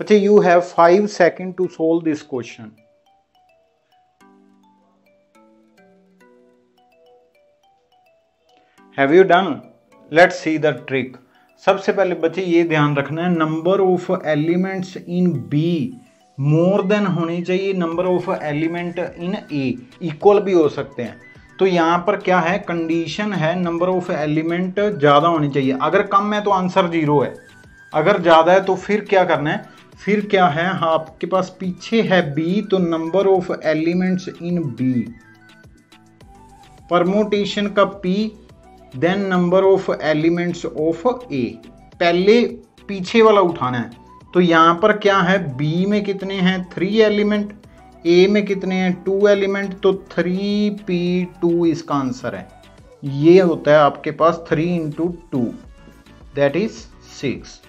बच्चे you have five seconds to solve this question have you done let's see the trick सबसे पहले बच्चे ये ध्यान रखना है number of elements in B more than होनी चाहिए number of elements in A equal भी हो सकते हैं। तो यहाँ पर क्या है? कंडीशन है नंबर ऑफ़ एलिमेंट ज़्यादा होनी चाहिए। अगर कम है तो आंसर ज़ीरो है। अगर ज़्यादा है तो फिर क्या करना है? फिर क्या है? हाँ आपके पास पीछे है बी तो number of elements in B permutation का P then number of elements of A पहले पीछे वाला उठाना है। तो यहाँ पर क्या है? बी में कितने हैं? थ्री एलिमेंट ए में कितने हैं? टू एलिमेंट तो थ्री पी टू इसका आंसर है। ये होता है आपके पास three into two that is six